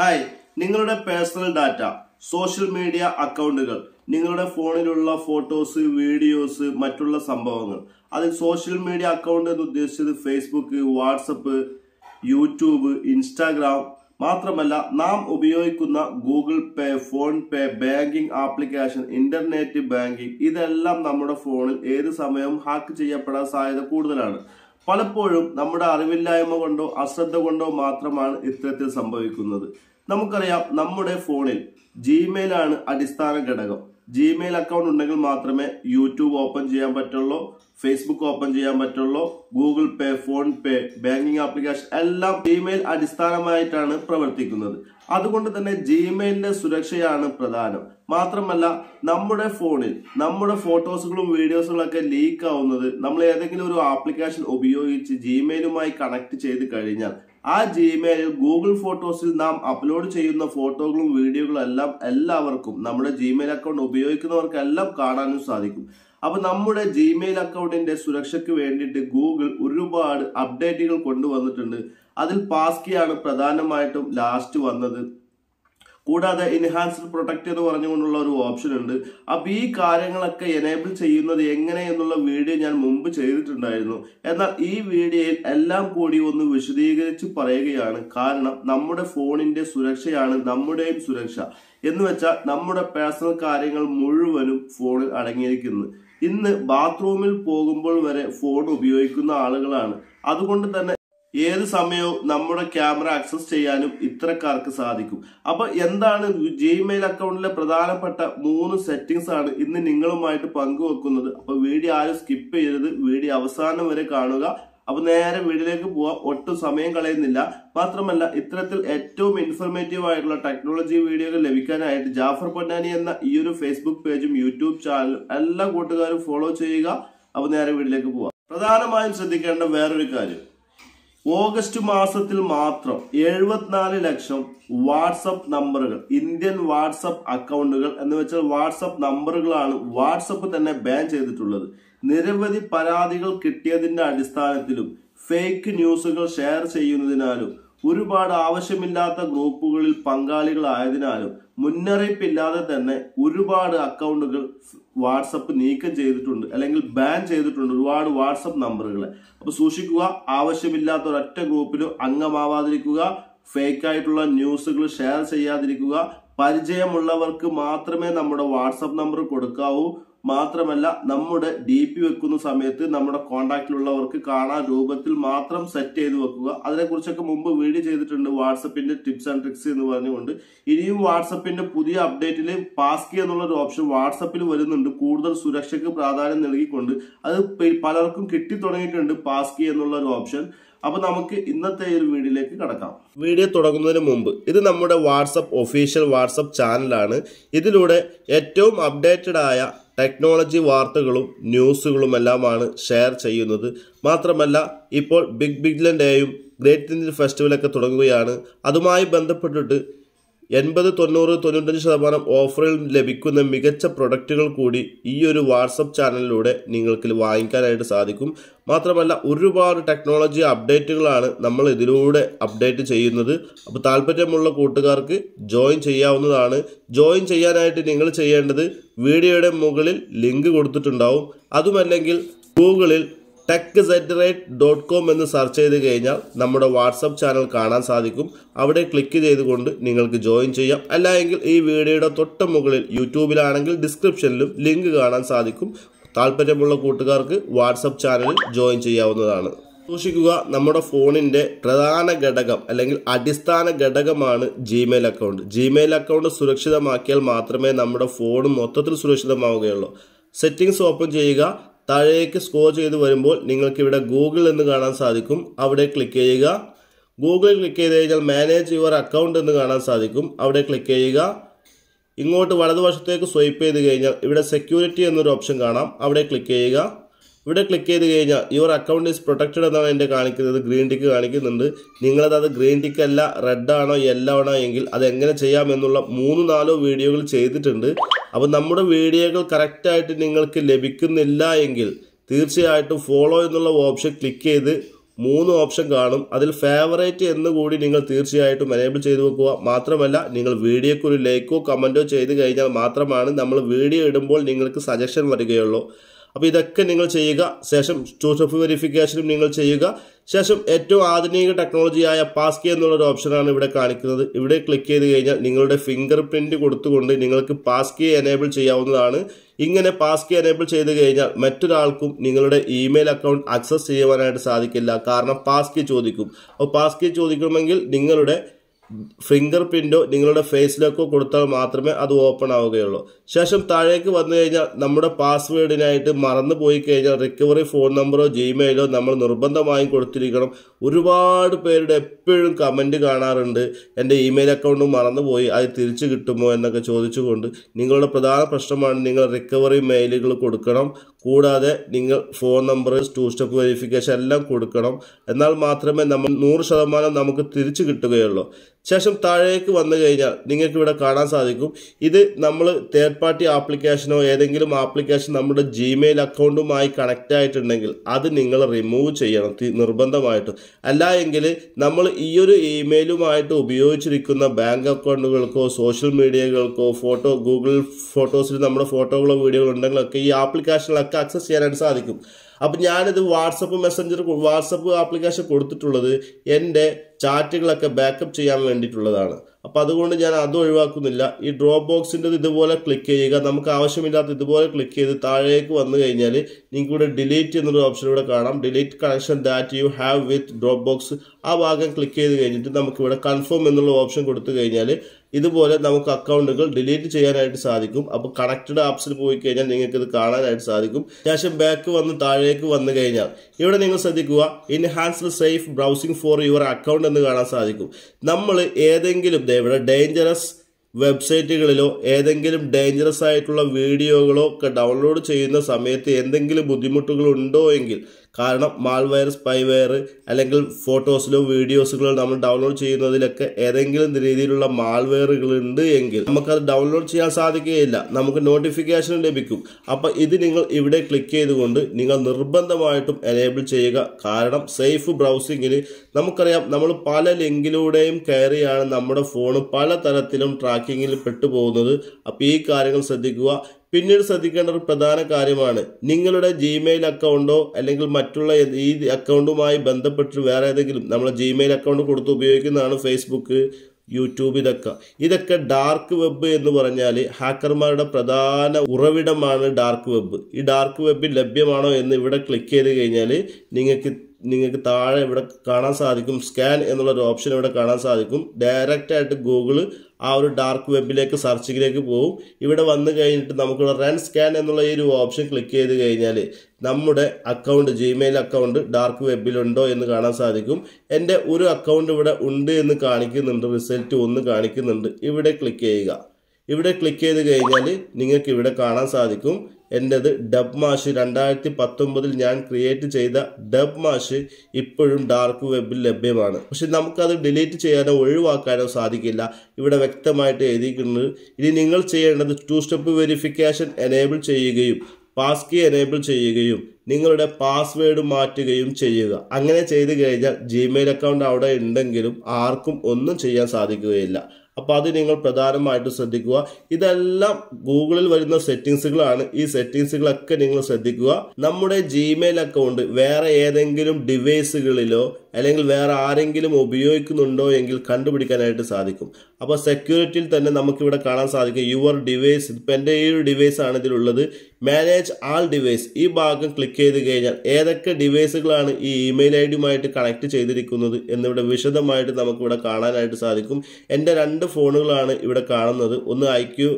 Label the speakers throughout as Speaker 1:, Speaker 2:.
Speaker 1: Hi നിങ്ങളുടെ personal data social media അക്കൗണ്ടുകൾ നിങ്ങളുടെ ഫോണിലുള്ള ഫോട്ടോസ് വീഡിയോസ് മറ്റുള്ള സംഭവങ്ങൾ. അതിൽ സോഷ്യൽ മീഡിയ അക്കൗണ്ട് എന്ന് ഉദ്ദേശിച്ചത് ഫേസ്ബുക്ക് വാട്സപ്പ് യൂട്യൂബ് ഇൻസ്റ്റാഗ്രാം മാത്രമല്ല നാം ഉപയോഗിക്കുന്ന Google Pay PhonePe banking application internet banking ഇതെല്ലാം നമ്മുടെ ഫോണിൽ ഏത് സമയവും ഹാക്ക് ചെയ്യപ്പെടാൻ സാധ്യത കൂടുതലാണ്. പലപ്പോഴും നമ്മുടെ അറിവില്ലായ്മ കൊണ്ടോ അശ്രദ്ധ കൊണ്ടോ മാത്രമാണ് ഇത്തരത്തിൽ സംഭവിക്കുന്നത്. നമുക്കറിയാം നമ്മുടെ ഫോണിൽ ജിമെയിൽ ആണ് അടിസ്ഥാന ഘടകം. ജിമെയിൽ അക്കൗണ്ട് ഉണ്ടെങ്കിൽ മാത്രമേ യൂട്യൂബ് ഓപ്പൺ ചെയ്യാൻ പറ്റുള്ളൂ ഫേസ്ബുക്ക് ഓപ്പൺ ചെയ്യാൻ പറ്റുള്ളൂ Google Pay PhonePe banking application എല്ലാം ജിമെയിൽ അടിസ്ഥാനമായിട്ടാണ് പ്രവർത്തിക്കുന്നത്. അതുകൊണ്ട് തന്നെ ജിമെയിലിന്റെ സുരക്ഷയാണ് പ്രധാനം. മാത്രമല്ല നമ്മുടെ ഫോണിൽ നമ്മുടെ ഫോട്ടോസുകളും വീഡിയോസുകളും ഒക്കെ ലീക്ക് ആവുന്നത് നമ്മൾ ഏതെങ്കിലും ഒരു ആപ്ലിക്കേഷൻ ഉപയോഗിച്ച് ജിമെയിലുമായി കണക്ട് ചെയ്ത് കഴിഞ്ഞാൽ ആ ജിമെയിലിൽ ഗൂഗിൾ ഫോട്ടോസിൽ നാം അപ്ലോഡ് ചെയ്യുന്ന ഫോട്ടോകളും വീഡിയോകളും എല്ലാം എല്ലാവർക്കും നമ്മുടെ ജിമെയിൽ അക്കൗണ്ട് ഉപയോഗിക്കുന്നവർക്കെല്ലാം കാണാനും സാധിക്കും. അപ്പൊ നമ്മുടെ ജിമെയിൽ അക്കൗണ്ടിന്റെ സുരക്ഷയ്ക്ക് വേണ്ടിയിട്ട് ഗൂഗിൾ ഒരുപാട് അപ്ഡേറ്റുകൾ കൊണ്ടുവന്നിട്ടുണ്ട്. അതിൽ പാസ്കിയാണ് പ്രധാനമായിട്ടും ലാസ്റ്റ് വന്നത്. കൂടാതെ എൻഹാൻസ്ഡ് പ്രൊട്ടക്ട് എന്ന് പറഞ്ഞുകൊണ്ടുള്ള ഒരു ഓപ്ഷൻ ഉണ്ട്. അപ്പൊ ഈ കാര്യങ്ങളൊക്കെ എനേബിൾ ചെയ്യുന്നത് എങ്ങനെ എന്നുള്ള വീഡിയോ ഞാൻ മുമ്പ് ചെയ്തിട്ടുണ്ടായിരുന്നു. എന്നാൽ ഈ വീഡിയോയിൽ എല്ലാം കൂടി ഒന്ന് വിശദീകരിച്ച് പറയുകയാണ്. കാരണം നമ്മുടെ ഫോണിന്റെ സുരക്ഷയാണ് നമ്മുടെയും സുരക്ഷ. എന്ന് വെച്ചാൽ നമ്മുടെ പേഴ്സണൽ കാര്യങ്ങൾ മുഴുവനും ഫോണിൽ അടങ്ങിയിരിക്കുന്നു. ഇന്ന് ബാത്റൂമിൽ പോകുമ്പോൾ വരെ ഫോൺ ഉപയോഗിക്കുന്ന ആളുകളാണ്. അതുകൊണ്ട് തന്നെ ഏത് സമയവും നമ്മുടെ ക്യാമറ ആക്സസ് ചെയ്യാനും ഇത്തരക്കാർക്ക് സാധിക്കും. അപ്പൊ എന്താണ് ജിമെയിൽ അക്കൗണ്ടിലെ പ്രധാനപ്പെട്ട മൂന്ന് സെറ്റിംഗ്സ് ആണ് ഇന്ന് നിങ്ങളുമായിട്ട് പങ്കുവെക്കുന്നത്. അപ്പൊ വീഡിയോ ആരും സ്കിപ്പ് ചെയ്യരുത്. വീഡിയോ അവസാനം വരെ കാണുക. അപ്പൊ നേരെ വീട്ടിലേക്ക് പോവാം ഒട്ടും സമയം കളയുന്നില്ല. മാത്രമല്ല ഇത്തരത്തിൽ ഏറ്റവും ഇൻഫർമേറ്റീവ് ആയിട്ടുള്ള ടെക്നോളജി വീഡിയോകൾ ലഭിക്കാനായിട്ട് ജാഫർ പൊന്നാനി എന്ന ഈ ഒരു ഫേസ്ബുക്ക് പേജും യൂട്യൂബ് ചാനലും എല്ലാ കൂട്ടുകാരും ഫോളോ ചെയ്യുക. അപ്പൊ നേരെ വീട്ടിലേക്ക് പോവാം. പ്രധാനമായും ശ്രദ്ധിക്കേണ്ട വേറൊരു കാര്യം. ഓഗസ്റ്റ് മാസത്തിൽ മാത്രം എഴുപത്തിനാല് ലക്ഷം വാട്സപ്പ് നമ്പറുകൾ ഇന്ത്യൻ വാട്സപ്പ് അക്കൗണ്ടുകൾ എന്ന് വെച്ചാൽ വാട്സപ്പ് നമ്പറുകളാണ് വാട്സപ്പ് തന്നെ ബാൻ ചെയ്തിട്ടുള്ളത്. നിരവധി പരാതികൾ കിട്ടിയതിന്റെ അടിസ്ഥാനത്തിലും ഫേക്ക് ന്യൂസുകൾ ഷെയർ ചെയ്യുന്നതിനാലും ഒരുപാട് ആവശ്യമില്ലാത്ത ഗ്രൂപ്പുകളിൽ പങ്കാളികളായതിനാലും മുന്നറിയിപ്പില്ലാതെ തന്നെ ഒരുപാട് അക്കൗണ്ടുകൾ വാട്സപ്പ് നീക്കം ചെയ്തിട്ടുണ്ട് അല്ലെങ്കിൽ ബാൻ ചെയ്തിട്ടുണ്ട് ഒരുപാട് വാട്സപ്പ് നമ്പറുകളെ. അപ്പൊ സൂക്ഷിക്കുക ആവശ്യമില്ലാത്ത ഒരൊറ്റ ഗ്രൂപ്പിലും അംഗമാവാതിരിക്കുക ഫേക്ക് ആയിട്ടുള്ള ന്യൂസുകൾ ഷെയർ ചെയ്യാതിരിക്കുക പരിചയമുള്ളവർക്ക് മാത്രമേ നമ്മുടെ വാട്സപ്പ് നമ്പർ കൊടുക്കാവൂ. മാത്രമല്ല നമ്മുടെ ഡി പി വെക്കുന്ന സമയത്ത് നമ്മുടെ കോണ്ടാക്റ്റിലുള്ളവർക്ക് കാണാൻ രൂപത്തിൽ മാത്രം സെറ്റ് ചെയ്ത് വെക്കുക. അതിനെക്കുറിച്ചൊക്കെ മുമ്പ് വീഡിയോ ചെയ്തിട്ടുണ്ട് വാട്സപ്പിന്റെ ടിപ്സ് ആൻഡ് ട്രിക്സ് എന്ന് പറഞ്ഞുകൊണ്ട്. ഇനിയും വാട്സപ്പിന്റെ പുതിയ അപ്ഡേറ്റിൽ പാസ്കി എന്നുള്ള ഒരു ഓപ്ഷൻ വാട്സപ്പിൽ വരുന്നുണ്ട്. കൂടുതൽ സുരക്ഷയ്ക്ക് പ്രാധാന്യം നൽകിക്കൊണ്ട് അത് പലർക്കും കിട്ടി തുടങ്ങിയിട്ടുണ്ട് പാസ്കി എന്നുള്ള ഒരു ഓപ്ഷൻ അപ്പൊ നമുക്ക് ഇന്നത്തെ ഒരു വീഡിയോയിലേക്ക് കടക്കാം. വീഡിയോ തുടങ്ങുന്നതിന് മുമ്പ് ഇത് നമ്മുടെ വാട്സപ്പ് ഒഫീഷ്യൽ വാട്സപ്പ് ചാനലാണ് ഇതിലൂടെ ഏറ്റവും അപ്ഡേറ്റഡ് ആയ ടെക്നോളജി വാർത്തകളും ന്യൂസുകളുമെല്ലാമാണ് ഷെയർ ചെയ്യുന്നത്. മാത്രമല്ല ഇപ്പോൾ ബിഗ് ബിഗ്ലൻ ഡേയും ഗ്രേറ്റ് ഇന്ത്യൻ ഫെസ്റ്റിവലൊക്കെ തുടങ്ങുകയാണ്. അതുമായി ബന്ധപ്പെട്ടിട്ട് എൺപത് തൊണ്ണൂറ് തൊണ്ണൂറ്റഞ്ച് ശതമാനം ഓഫറിൽ ലഭിക്കുന്ന മികച്ച പ്രൊഡക്റ്റുകൾ കൂടി ഈ ഒരു വാട്സപ്പ് ചാനലിലൂടെ നിങ്ങൾക്ക് വാങ്ങിക്കാനായിട്ട് സാധിക്കും. മാത്രമല്ല ഒരുപാട് ടെക്നോളജി അപ്ഡേറ്റുകളാണ് നമ്മൾ ഇതിലൂടെ അപ്ഡേറ്റ് ചെയ്യുന്നത്. അപ്പോൾ താല്പര്യമുള്ള കൂട്ടുകാർക്ക് ജോയിൻ ചെയ്യാവുന്നതാണ്. ജോയിൻ ചെയ്യാനായിട്ട് നിങ്ങൾ ചെയ്യേണ്ടത് വീഡിയോയുടെ മുകളിൽ ലിങ്ക് കൊടുത്തിട്ടുണ്ടാവും. അതുമല്ലെങ്കിൽ ഗൂഗിളിൽ tech set rate dot com എന്ന് സെർച്ച് ചെയ്ത് കഴിഞ്ഞാൽ നമ്മുടെ വാട്സപ്പ് ചാനൽ കാണാൻ സാധിക്കും. അവിടെ ക്ലിക്ക് ചെയ്തുകൊണ്ട് നിങ്ങൾക്ക് ജോയിൻ ചെയ്യാം. അല്ലെങ്കിൽ ഈ വീഡിയോയുടെ തൊട്ട് മുകളിൽ യൂട്യൂബിലാണെങ്കിൽ ഡിസ്ക്രിപ്ഷനിലും ലിങ്ക് കാണാൻ സാധിക്കും. താല്പര്യമുള്ള കൂട്ടുകാർക്ക് വാട്സപ്പ് ചാനലിൽ ജോയിൻ ചെയ്യാവുന്നതാണ്. സൂക്ഷിക്കുക നമ്മുടെ ഫോണിന്റെ പ്രധാന ഘടകം അല്ലെങ്കിൽ അടിസ്ഥാന ഘടകമാണ് ജിമെയിൽ അക്കൗണ്ട് ജിമെയിൽ അക്കൗണ്ട് സുരക്ഷിതമാക്കിയാൽ മാത്രമേ നമ്മുടെ ഫോൺ മൊത്തത്തിൽ സുരക്ഷിതമാവുകയുള്ളൂ. സെറ്റിംഗ്സ് ഓപ്പൺ ചെയ്യുക. താഴേക്ക് സ്കോർ ചെയ്ത് വരുമ്പോൾ നിങ്ങൾക്ക് ഇവിടെ ഗൂഗിൾ എന്ന് കാണാൻ സാധിക്കും. അവിടെ ക്ലിക്ക് ചെയ്യുക. ഗൂഗിൾ ക്ലിക്ക് ചെയ്ത് കഴിഞ്ഞാൽ മാനേജ് യുവർ അക്കൗണ്ട് എന്ന് കാണാൻ സാധിക്കും. അവിടെ ക്ലിക്ക് ചെയ്യുക. ഇങ്ങോട്ട് വലതുവശത്തേക്ക് സ്വൈപ്പ് ചെയ്ത് കഴിഞ്ഞാൽ ഇവിടെ സെക്യൂരിറ്റി എന്നൊരു ഓപ്ഷൻ കാണാം. അവിടെ ക്ലിക്ക് ചെയ്യുക. ഇവിടെ ക്ലിക്ക് ചെയ്ത് കഴിഞ്ഞാൽ യുവർ അക്കൗണ്ട് ഈസ് പ്രൊട്ടക്റ്റഡ് എന്നാണ് എന്റെ കാണിക്കുന്നത്. ഗ്രീൻ ടിക്ക് കാണിക്കുന്നുണ്ട്. നിങ്ങളത് അത് ഗ്രീൻ ടിക്ക് അല്ല റെഡ് ആണോ യെല്ലോ ആണോ എങ്കിൽ അത് എങ്ങനെ ചെയ്യാമെന്നുള്ള മൂന്ന് നാലോ വീഡിയോകൾ ചെയ്തിട്ടുണ്ട്. അപ്പോൾ നമ്മുടെ വീഡിയോകൾ കറക്റ്റായിട്ട് നിങ്ങൾക്ക് ലഭിക്കുന്നില്ല എങ്കിൽ തീർച്ചയായിട്ടും ഫോളോ എന്നുള്ള ഓപ്ഷൻ ക്ലിക്ക് ചെയ്ത് മൂന്ന് ഓപ്ഷൻ കാണും. അതിൽ ഫേവറേറ്റ് എന്ന് കൂടി നിങ്ങൾ തീർച്ചയായിട്ടും എനേബിൾ ചെയ്ത് വെക്കുക. മാത്രമല്ല നിങ്ങൾ വീഡിയോക്ക് ഒരു ലൈക്കോ കമന്റോ ചെയ്ത് കഴിഞ്ഞാൽ മാത്രമാണ് നമ്മൾ വീഡിയോ ഇടുമ്പോൾ നിങ്ങൾക്ക് സജഷൻ വരികയുള്ളൂ. അപ്പോൾ ഇതൊക്കെ നിങ്ങൾ ചെയ്യുക. ശേഷം ടു ഓഫ് വെരിഫിക്കേഷനും നിങ്ങൾ ചെയ്യുക. ശേഷം ഏറ്റവും ആധുനിക ടെക്നോളജിയായ പാസ്കി എന്നുള്ളൊരു ഓപ്ഷനാണ് ഇവിടെ കാണിക്കുന്നത്. ഇവിടെ ക്ലിക്ക് ചെയ്ത് കഴിഞ്ഞാൽ നിങ്ങളുടെ ഫിംഗർ പ്രിന്റ് കൊടുത്തുകൊണ്ട് നിങ്ങൾക്ക് പാസ്കി എനേബിൾ ചെയ്യാവുന്നതാണ്. ഇങ്ങനെ പാസ്കി എനേബിൾ ചെയ്ത് കഴിഞ്ഞാൽ മറ്റൊരാൾക്കും നിങ്ങളുടെ ഇമെയിൽ അക്കൗണ്ട് ആക്സസ് ചെയ്യുവാനായിട്ട് സാധിക്കില്ല. കാരണം പാസ്കി ചോദിക്കും. അപ്പോൾ പാസ്കി ചോദിക്കണമെങ്കിൽ നിങ്ങളുടെ ഫിംഗർ പ്രിന്റോ നിങ്ങളുടെ ഫേസിലേക്കോ കൊടുത്താൽ മാത്രമേ അത് ഓപ്പൺ ആവുകയുള്ളൂ. ശേഷം താഴേക്ക് വന്നു കഴിഞ്ഞാൽ നമ്മുടെ പാസ്വേഡിനായിട്ട് മറന്നു പോയി കഴിഞ്ഞാൽ റിക്കവറി ഫോൺ നമ്പറോ ജിമെയിലോ നമ്മൾ നിർബന്ധമായും കൊടുത്തിരിക്കണം. ഒരുപാട് പേരുടെ എപ്പോഴും കമന്റ് കാണാറുണ്ട്. എന്റെ ഇമെയിൽ അക്കൗണ്ട് മറന്നുപോയി അത് തിരിച്ചു കിട്ടുമോ എന്നൊക്കെ ചോദിച്ചുകൊണ്ട് നിങ്ങളുടെ പ്രധാന പ്രശ്നമാണ് നിങ്ങൾ റിക്കവറി മെയിലുകൾ കൊടുക്കണം. കൂടാതെ നിങ്ങൾ phone number two step verification എല്ലാം കൊടുക്കണം. എന്നാൽ മാത്രമേ നമ്മൾ നൂറ് ശതമാനം നമുക്ക് തിരിച്ചു കിട്ടുകയുള്ളൂ. ശേഷം താഴേക്ക് വന്നു കഴിഞ്ഞാൽ നിങ്ങൾക്ക് ഇവിടെ കാണാൻ സാധിക്കും. ഇത് നമ്മൾ തേർഡ് പാർട്ടി ആപ്ലിക്കേഷനോ ഏതെങ്കിലും ആപ്ലിക്കേഷൻ നമ്മുടെ ജിമെയിൽ അക്കൗണ്ടുമായി കണക്റ്റ് ആയിട്ടുണ്ടെങ്കിൽ അത് നിങ്ങൾ റിമൂവ് ചെയ്യണം നിർബന്ധമായിട്ടും. അല്ല എങ്കിൽ നമ്മൾ ഈ ഒരു ഇമെയിലുമായിട്ട് ഉപയോഗിച്ചിരിക്കുന്ന ബാങ്ക് അക്കൗണ്ടുകൾക്കോ സോഷ്യൽ മീഡിയകൾക്കോ ഫോട്ടോ ഗൂഗിൾ ഫോട്ടോസിൽ നമ്മുടെ ഫോട്ടോകളോ വീഡിയോകളോ ഉണ്ടെങ്കിലൊക്കെ ഈ ആപ്ലിക്കേഷനിലൊക്കെ ആക്സസ് ചെയ്യാനായിട്ട് സാധിക്കും. അപ്പം ഞാനിത് വാട്സപ്പ് മെസ്സഞ്ചർ വാട്സപ്പ് ആപ്ലിക്കേഷൻ കൊടുത്തിട്ടുള്ളത് എന്റെ ചാറ്റുകളൊക്കെ ബാക്കപ്പ് ചെയ്യാൻ വേണ്ടിയിട്ടുള്ളതാണ്. അപ്പോൾ അതുകൊണ്ട് ഞാൻ അത് ഒഴിവാക്കുന്നില്ല. ഈ ഡ്രോപ്പ് ബോക്സിന്റെ ഇതുപോലെ ക്ലിക്ക് ചെയ്യുക നമുക്ക് ആവശ്യമില്ലാത്ത ഇതുപോലെ ക്ലിക്ക് ചെയ്ത് താഴേക്ക് വന്നു കഴിഞ്ഞാൽ നിങ്ങൾക്ക് ഇവിടെ ഡിലീറ്റ് എന്നൊരു ഓപ്ഷൻ ഇവിടെ കാണാം. Delete connection that you have with Dropbox ആ ഭാഗം ക്ലിക്ക് ചെയ്ത് കഴിഞ്ഞിട്ട് നമുക്കിവിടെ കൺഫേം എന്നുള്ള ഓപ്ഷൻ കൊടുത്തു കഴിഞ്ഞാൽ ഇതുപോലെ നമുക്ക് അക്കൗണ്ടുകൾ ഡിലീറ്റ് ചെയ്യാനായിട്ട് സാധിക്കും. അപ്പോൾ കണക്റ്റഡ് ആപ്സിൽ പോയി കഴിഞ്ഞാൽ നിങ്ങൾക്ക് ഇത് കാണാനായിട്ട് സാധിക്കും. ശേഷം ബാക്ക് വന്ന് താഴേക്ക് വന്നു കഴിഞ്ഞാൽ ഇവിടെ നിങ്ങൾ ശ്രദ്ധിക്കുക enhanced safe browsing for your account എന്ന് കാണാൻ സാധിക്കും. നമ്മൾ ഏതെങ്കിലും ഇവിടെ ഡേഞ്ചറസ് വെബ്സൈറ്റുകളിലോ ഏതെങ്കിലും ഡേഞ്ചറസ് ആയിട്ടുള്ള വീഡിയോകളോ ഒക്കെ ഡൗൺലോഡ് ചെയ്യുന്ന സമയത്ത് എന്തെങ്കിലും ബുദ്ധിമുട്ടുകൾ ഉണ്ടോ എങ്കിൽ കാരണം മാൾവെയർ സ്പൈവെയർ അല്ലെങ്കിൽ ഫോട്ടോസിലോ വീഡിയോസുകളോ നമ്മൾ ഡൗൺലോഡ് ചെയ്യുന്നതിലൊക്കെ ഏതെങ്കിലും രീതിയിലുള്ള മാൾവെയറുകൾ ഉണ്ട് എങ്കിൽ നമുക്കത് ഡൗൺലോഡ് ചെയ്യാൻ സാധിക്കുകയില്ല. നമുക്ക് നോട്ടിഫിക്കേഷൻ ലഭിക്കും. അപ്പോൾ ഇത് നിങ്ങൾ ഇവിടെ ക്ലിക്ക് ചെയ്തുകൊണ്ട് നിങ്ങൾ നിർബന്ധമായിട്ടും എനേബിൾ ചെയ്യുക. കാരണം സേഫ് ബ്രൗസിങ്ങിന് നമുക്കറിയാം നമ്മൾ പല ലിങ്കിലൂടെയും കയറിയാണ് നമ്മുടെ ഫോൺ പല തരത്തിലും ട്രാക്കിങ്ങിൽ പെട്ടുപോകുന്നത്. അപ്പോൾ ഈ കാര്യങ്ങൾ ശ്രദ്ധിക്കുക. പിന്നീട് ശ്രദ്ധിക്കേണ്ട ഒരു പ്രധാന കാര്യമാണ് നിങ്ങളുടെ ജിമെയിൽ അക്കൗണ്ടോ അല്ലെങ്കിൽ മറ്റുള്ള ഈ അക്കൗണ്ടുമായി ബന്ധപ്പെട്ട് വേറെ ഏതെങ്കിലും നമ്മൾ ജിമെയിൽ അക്കൗണ്ട് കൊടുത്ത് ഉപയോഗിക്കുന്നതാണ് ഫേസ്ബുക്ക് യൂട്യൂബ് ഇതൊക്കെ. ഇതൊക്കെ ഡാർക്ക് വെബ് എന്ന് പറഞ്ഞാൽ ഹാക്കർമാരുടെ പ്രധാന ഉറവിടമാണ് ഡാർക്ക് വെബ് ഈ ഡാർക്ക് വെബിൽ ലഭ്യമാണോ എന്ന് ഇവിടെ ക്ലിക്ക് ചെയ്ത് കഴിഞ്ഞാൽ നിങ്ങൾക്ക് നിങ്ങൾക്ക് താഴെ ഇവിടെ കാണാൻ സാധിക്കും. സ്കാൻ എന്നുള്ള ഒരു ഓപ്ഷൻ ഇവിടെ കാണാൻ സാധിക്കും. ഡയറക്റ്റ് ആയിട്ട് ഗൂഗിൾ ആ ഒരു ഡാർക്ക് വെബിലേക്ക് സെർച്ചിങ്ങിലേക്ക് പോകും. ഇവിടെ വന്നു കഴിഞ്ഞിട്ട് നമുക്കിവിടെ റൺ സ്കാൻ എന്നുള്ള ഈ ഒരു ഓപ്ഷൻ ക്ലിക്ക് ചെയ്ത് കഴിഞ്ഞാൽ നമ്മുടെ അക്കൗണ്ട് ജിമെയിൽ അക്കൗണ്ട് ഡാർക്ക് വെബിലുണ്ടോ എന്ന് കാണാൻ സാധിക്കും. എന്റെ ഒരു അക്കൗണ്ട് ഇവിടെ ഉണ്ട് എന്ന് കാണിക്കുന്നുണ്ട്. റിസൾട്ട് ഒന്ന് കാണിക്കുന്നുണ്ട്. ഇവിടെ ക്ലിക്ക് ചെയ്യുക. ഇവിടെ ക്ലിക്ക് ചെയ്ത് കഴിഞ്ഞാൽ നിങ്ങൾക്ക് ഇവിടെ കാണാൻ സാധിക്കും. എന്റെത് ഡബ് മാഷ് രണ്ടായിരത്തി പത്തൊമ്പതിൽ ഞാൻ ക്രിയേറ്റ് ചെയ്ത ഡബ് മാഷ് ഇപ്പോഴും ഡാർക്ക് വെബിൽ ലഭ്യമാണ്. പക്ഷെ നമുക്കത് ഡിലീറ്റ് ചെയ്യാനോ ഒഴിവാക്കാനോ സാധിക്കില്ല. ഇവിടെ വ്യക്തമായിട്ട് എഴുതിയിരിക്കുന്നത് ഇനി നിങ്ങൾ ചെയ്യേണ്ടത് ടു സ്റ്റെപ്പ് വെരിഫിക്കേഷൻ എനേബിൾ ചെയ്യുകയും പാസ് കീ എനേബിൾ ചെയ്യുകയും നിങ്ങളുടെ പാസ്വേഡ് മാറ്റുകയും ചെയ്യുക. അങ്ങനെ ചെയ്തു കഴിഞ്ഞാൽ ജിമെയിൽ അക്കൗണ്ട് അവിടെ ഉണ്ടെങ്കിലും ആർക്കും ഒന്നും ചെയ്യാൻ സാധിക്കുകയില്ല. അപ്പോൾ അത് നിങ്ങൾ പ്രധാനമായിട്ട് ശ്രദ്ധിക്കുക. ഇതെല്ലാം ഗൂഗിളിൽ വരുന്ന സെറ്റിങ്സുകളാണ്. ഈ സെറ്റിങ്സുകളൊക്കെ നിങ്ങൾ ശ്രദ്ധിക്കുക. നമ്മുടെ ജിമെയിൽ അക്കൗണ്ട് വേറെ ഏതെങ്കിലും ഡിവൈസുകളിലോ അല്ലെങ്കിൽ വേറെ ആരെങ്കിലും ഉപയോഗിക്കുന്നുണ്ടോ എങ്കിൽ കണ്ടുപിടിക്കാനായിട്ട് സാധിക്കും. അപ്പോൾ സെക്യൂരിറ്റിയിൽ തന്നെ നമുക്കിവിടെ കാണാൻ സാധിക്കും യുവർ ഡിവൈസ് ഇപ്പം എന്റെ ഈ ഒരു ഡിവൈസ് ആണ് ഇതിലുള്ളത്. മാനേജ് ആൾ ഡിവൈസ് ഈ ഭാഗം ക്ലിക്ക് ചെയ്ത് കഴിഞ്ഞാൽ ഏതൊക്കെ ഡിവൈസുകളാണ് ഈ ഇമെയിൽ ഐ ഡിയുമായിട്ട് കണക്ട് ചെയ്തിരിക്കുന്നത് എന്നിവിടെ വിശദമായിട്ട് നമുക്കിവിടെ കാണാനായിട്ട് സാധിക്കും. എന്റെ രണ്ട് ഫോണുകളാണ് ഇവിടെ കാണുന്നത്. ഒന്ന് ഐ ക്യു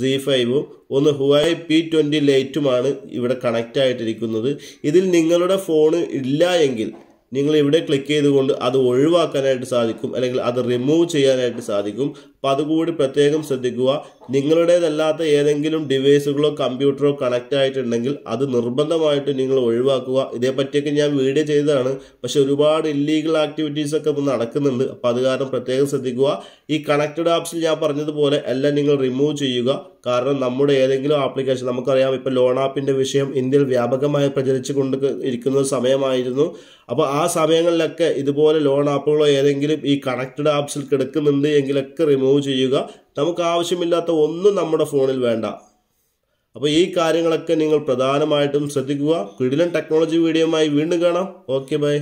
Speaker 1: സി ഫൈവും ഒന്ന് ഹുവായ് പി ട്വന്റി ലൈറ്റുമാണ് ഇവിടെ കണക്റ്റ് ആയിട്ടിരിക്കുന്നത്. ഇതിൽ നിങ്ങളുടെ ഫോണ് ഇല്ല എങ്കിൽ നിങ്ങൾ ഇവിടെ ക്ലിക്ക് ചെയ്തുകൊണ്ട് അത് ഒഴിവാക്കാനായിട്ട് സാധിക്കും അല്ലെങ്കിൽ അത് റിമൂവ് ചെയ്യാനായിട്ട് സാധിക്കും. അപ്പോൾ അതുകൂടി പ്രത്യേകം ശ്രദ്ധിക്കുക. നിങ്ങളുടേതല്ലാത്ത ഏതെങ്കിലും ഡിവൈസുകളോ കമ്പ്യൂട്ടറോ കണക്റ്റ് ആയിട്ടുണ്ടെങ്കിൽ അത് നിർബന്ധമായിട്ട് നിങ്ങൾ ഒഴിവാക്കുക. ഇതേപ്പറ്റിയൊക്കെ ഞാൻ വീഡിയോ ചെയ്തതാണ്. പക്ഷെ ഒരുപാട് ഇല്ലീഗൽ ആക്ടിവിറ്റീസ് ഒക്കെ ഇപ്പം നടക്കുന്നുണ്ട്. അപ്പോൾ അത് കാരണം പ്രത്യേകം ശ്രദ്ധിക്കുക. ഈ കണക്റ്റഡ് ആപ്സിൽ ഞാൻ പറഞ്ഞതുപോലെ എല്ലാം നിങ്ങൾ റിമൂവ് ചെയ്യുക. കാരണം നമ്മുടെ ഏതെങ്കിലും ആപ്ലിക്കേഷൻ നമുക്കറിയാം ഇപ്പോൾ ലോൺ ആപ്പിന്റെ വിഷയം ഇന്ത്യയിൽ വ്യാപകമായി പ്രചരിച്ചു കൊണ്ട് ഇരിക്കുന്ന സമയമായിരുന്നു. അപ്പോൾ ആ സമയങ്ങളിലൊക്കെ ഇതുപോലെ ലോൺ ആപ്പുകളോ ഏതെങ്കിലും ഈ കണക്റ്റഡ് ആപ്സിൽ കിടക്കുന്നുണ്ട് എങ്കിലൊക്കെ റിമൂവ് ചെയ്യുക. നമുക്ക് ആവശ്യമില്ലാത്ത ഒന്നും നമ്മുടെ ഫോണിൽ വേണ്ട. അപ്പോൾ ഈ കാര്യങ്ങളൊക്കെ നിങ്ങൾ പ്രധാനമായിട്ടും ശ്രദ്ധിക്കുക. കിടിലൻ ടെക്നോളജി വീഡിയോയുമായി വീണ്ടും കാണാം. Okay bye